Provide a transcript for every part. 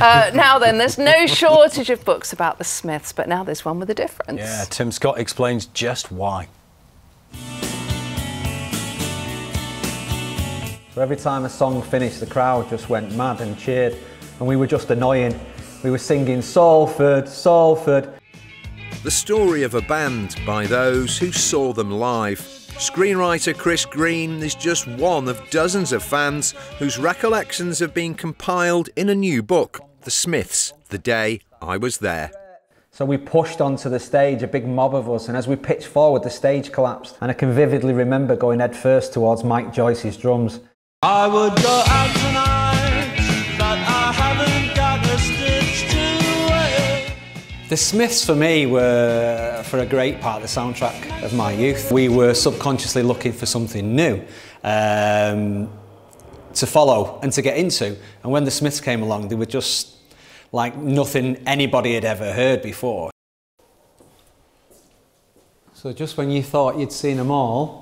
Uh, now then, there's no shortage of books about the Smiths, but now there's one with a difference. Yeah, Tim Scott explains just why. So every time a song finished, the crowd just went mad and cheered, and we were just annoying. We were singing Salford, Salford. The story of a band by those who saw them live. Screenwriter Chris Green is just one of dozens of fans whose recollections have been compiled in a new book, The Smiths, The Day I Was There. So we pushed onto the stage, a big mob of us, and as we pitched forward, the stage collapsed. And I can vividly remember going head first towards Mike Joyce's drums. I would go out The Smiths for me were, for a great part, the soundtrack of my youth. We were subconsciously looking for something new um, to follow and to get into. And when the Smiths came along, they were just like nothing anybody had ever heard before. So just when you thought you'd seen them all,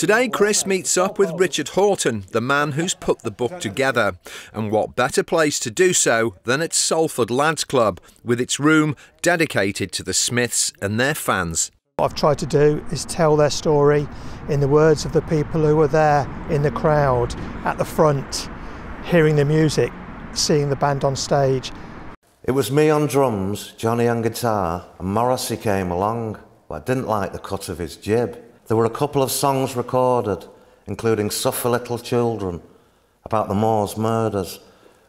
Today, Chris meets up with Richard Houghton, the man who's put the book together. And what better place to do so than at Salford Lads Club, with its room dedicated to the Smiths and their fans. What I've tried to do is tell their story in the words of the people who were there in the crowd, at the front, hearing the music, seeing the band on stage. It was me on drums, Johnny on guitar, and Morrissey came along, but I didn't like the cut of his jib. There were a couple of songs recorded, including Suffer Little Children, about the Moors murders,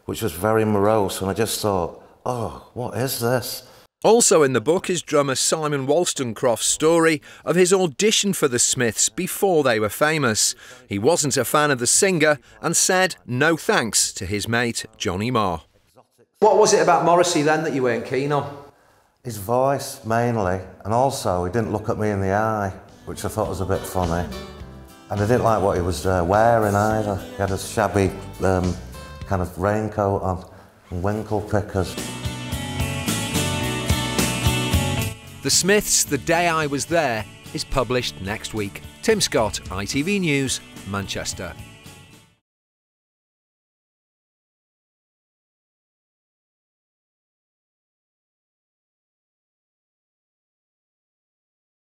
which was very morose, and I just thought, oh, what is this? Also in the book is drummer Simon Wolstencroft's story of his audition for the Smiths before they were famous. He wasn't a fan of the singer and said no thanks to his mate Johnny Marr. What was it about Morrissey then that you weren't keen on? His voice, mainly, and also he didn't look at me in the eye, which I thought was a bit funny. And I didn't like what he was uh, wearing either. He had a shabby um, kind of raincoat on and winkle pickers. The Smiths, The Day I Was There, is published next week. Tim Scott, ITV News, Manchester.